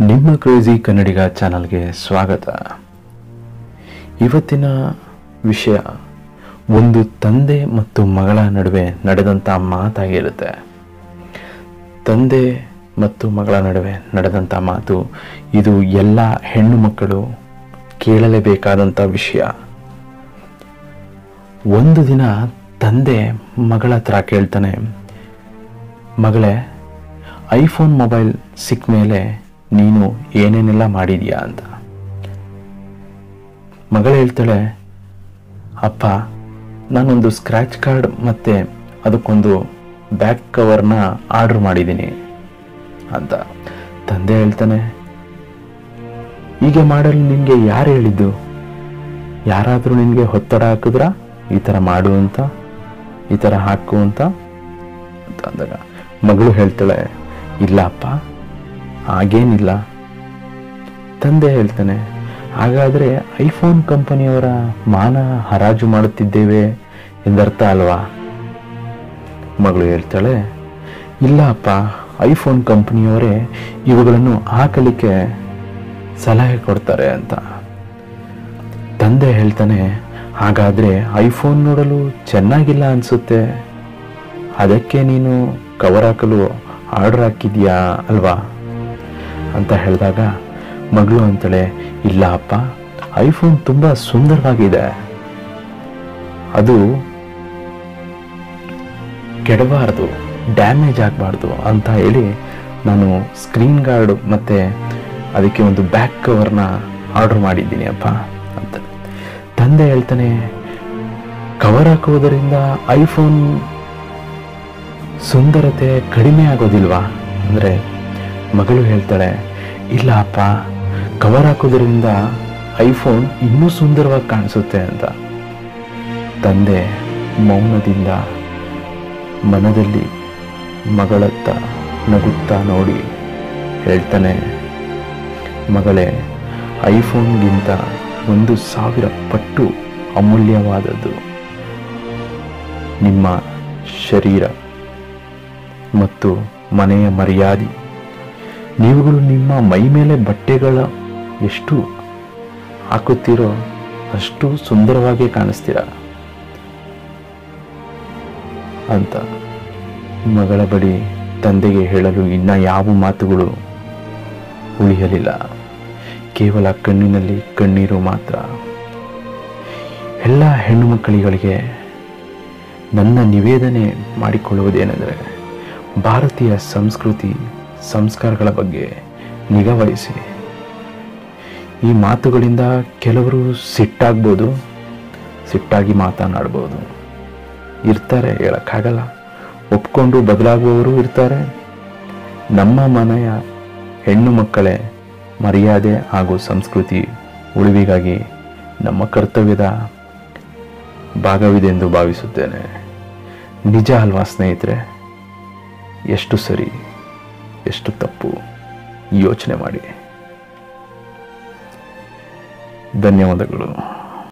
ನಿಮ್ಮ ಕ್ರೇಜಿ ಕನ್ನಡಿಗ ಚಾನಲ್ಗೆ ಸ್ವಾಗತ. ಇವತ್ತಿನ ವಿಷಯ ಒಂದು ತಂದೆ ಮತ್ತು ಮಗಳ ನಡುವೆ ನಡೆದಂಥ ಮಾತಾಗಿರುತ್ತೆ. ತಂದೆ ಮತ್ತು ಮಗಳ ನಡುವೆ ನಡೆದಂಥ ಮಾತು ಇದು ಎಲ್ಲ ಹೆಣ್ಣು ಮಕ್ಕಳು ಕೇಳಲೇಬೇಕಾದಂಥ ವಿಷಯ. ಒಂದು ದಿನ ತಂದೆ ಮಗಳ ಹತ್ರ ಕೇಳ್ತಾನೆ, ಮಗಳೇ, ಐಫೋನ್ ಮೊಬೈಲ್ ಸಿಕ್ಕ ಮೇಲೆ ನೀನು ಏನೇನೆಲ್ಲ ಮಾಡಿದೀಯಾ ಅಂತ. ಮಗಳು ಹೇಳ್ತಾಳೆ, ಅಪ್ಪ, ನಾನೊಂದು ಸ್ಕ್ರ್ಯಾಚ್ ಕಾರ್ಡ್ ಮತ್ತು ಅದಕ್ಕೊಂದು ಬ್ಯಾಕ್ ಕವರ್ನ ಆರ್ಡ್ರ್ ಮಾಡಿದ್ದೀನಿ ಅಂತ. ತಂದೆ ಹೇಳ್ತಾನೆ, ಹೀಗೆ ಮಾಡಲು ನಿನಗೆ ಯಾರು ಹೇಳಿದ್ದು? ಯಾರಾದರೂ ನಿನಗೆ ಒತ್ತಡ ಹಾಕಿದ್ರಾ? ಈ ಥರ ಮಾಡು ಅಂತ, ಈ ಥರ ಹಾಕು ಅಂತ. ಅಂತ ಅಂದಾಗ ಮಗಳು ಹೇಳ್ತಾಳೆ, ಇಲ್ಲ ಅಪ್ಪ ಹಾಗೇನಿಲ್ಲ. ತಂದೆ ಹೇಳ್ತಾನೆ, ಹಾಗಾದರೆ ಐಫೋನ್ ಕಂಪನಿಯವರ ಮಾನ ಹರಾಜು ಮಾಡುತ್ತಿದ್ದೇವೆ ಎಂದರ್ಥ ಅಲ್ವಾ? ಮಗಳು ಹೇಳ್ತಾಳೆ, ಇಲ್ಲ ಅಪ್ಪ, ಐಫೋನ್ ಕಂಪನಿಯವರೇ ಇವುಗಳನ್ನು ಹಾಕಲಿಕ್ಕೆ ಸಲಹೆ ಕೊಡ್ತಾರೆ ಅಂತ. ತಂದೆ ಹೇಳ್ತಾನೆ, ಹಾಗಾದರೆ ಐಫೋನ್ ನೋಡಲು ಚೆನ್ನಾಗಿಲ್ಲ ಅನಿಸುತ್ತೆ. ಅದಕ್ಕೆ ನೀನು ಕವರ್ ಹಾಕಲು ಆರ್ಡರ್ ಹಾಕಿದ್ಯಾ ಅಲ್ವಾ? ಅಂತ ಹೇಳಿದಾಗ, ಮಗಳು ಅಂತಳೆ, ಇಲ್ಲ ಅಪ್ಪ, ಐಫೋನ್ ತುಂಬ ಸುಂದರವಾಗಿದೆ. ಅದು ಕೆಡಬಾರ್ದು, ಡ್ಯಾಮೇಜ್ ಆಗಬಾರ್ದು ಅಂತ ಹೇಳಿ ನಾನು ಸ್ಕ್ರೀನ್ ಗಾರ್ಡ್ ಮತ್ತು ಅದಕ್ಕೆ ಒಂದು ಬ್ಯಾಕ್ ಕವರ್ನ ಆರ್ಡರ್ ಮಾಡಿದ್ದೀನಿ ಅಪ್ಪ ಅಂತ. ತಂದೆ ಹೇಳ್ತಾನೆ, ಕವರ್ ಹಾಕುವುದರಿಂದ ಐಫೋನ್ ಸುಂದರತೆ ಕಡಿಮೆ ಆಗೋದಿಲ್ವಾ? ಅಂದರೆ ಮಗಳು ಹೇಳ್ತಾಳೆ, ಇಲ್ಲ ಅಪ್ಪ ಕವರ್ ಹಾಕೋದ್ರಿಂದ ಐಫೋನ್ ಇನ್ನೂ ಸುಂದರವಾಗಿ ಕಾಣಿಸುತ್ತೆ ಅಂತ. ತಂದೆ ಮೌನದಿಂದ ಮನದಲ್ಲಿ ಮಗಳತ್ತ ನಗುತ್ತಾ ನೋಡಿ ಹೇಳ್ತಾನೆ, ಮಗಳೇ ಐಫೋನ್ಗಿಂತ ಒಂದು ಸಾವಿರ ಪಟ್ಟು ಅಮೂಲ್ಯವಾದದ್ದು ನಿಮ್ಮ ಶರೀರ ಮತ್ತು ಮನೆಯ ಮರ್ಯಾದೆ. ನೀವುಗಳು ನಿಮ್ಮ ಮೈ ಮೇಲೆ ಬಟ್ಟೆಗಳ ಎಷ್ಟು ಹಾಕುತ್ತೀರೋ ಅಷ್ಟು ಸುಂದರವಾಗಿ ಕಾಣಿಸ್ತೀರ ಅಂತ ಮಗಳ ಬಳಿ ತಂದೆಗೆ ಹೇಳಲು ಇನ್ನ ಯಾವ ಮಾತುಗಳು ಉಳಿಯಲಿಲ್ಲ. ಕೇವಲ ಕಣ್ಣಿನಲ್ಲಿ ಕಣ್ಣೀರು ಮಾತ್ರ. ಎಲ್ಲ ಹೆಣ್ಣು ಮಕ್ಕಳಿಗಳಿಗೆ ನನ್ನ ನಿವೇದನೆ ಮಾಡಿಕೊಳ್ಳುವುದೇನೆಂದರೆ ಭಾರತೀಯ ಸಂಸ್ಕೃತಿ ಸಂಸ್ಕಾರಗಳ ಬಗ್ಗೆ ನಿಗಾವಹಿಸಿ. ಈ ಮಾತುಗಳಿಂದ ಕೆಲವರು ಸಿಟ್ಟಾಗ್ಬೋದು, ಸಿಟ್ಟಾಗಿ ಮಾತನಾಡ್ಬೋದು. ಇರ್ತಾರೆ, ಹೇಳೋಕ್ಕಾಗಲ್ಲ. ಒಪ್ಕೊಂಡು ಬದಲಾಗುವವರು ಇರ್ತಾರೆ. ನಮ್ಮ ಮನೆಯ ಹೆಣ್ಣು ಮಕ್ಕಳೇ, ಮರ್ಯಾದೆ ಹಾಗೂ ಸಂಸ್ಕೃತಿ ಉಳಿವಿಗಾಗಿ ನಮ್ಮ ಕರ್ತವ್ಯದ ಭಾಗವಿದೆ ಎಂದು ಭಾವಿಸುತ್ತೇನೆ. ನಿಜ ಅಲ್ವಾ ಸ್ನೇಹಿತರೆ? ಎಷ್ಟು ಸರಿ. ಎಷ್ಟು ತಪ್ಪು ಯೋಚನೆ ಮಾಡಿ. ಧನ್ಯವಾದಗಳು.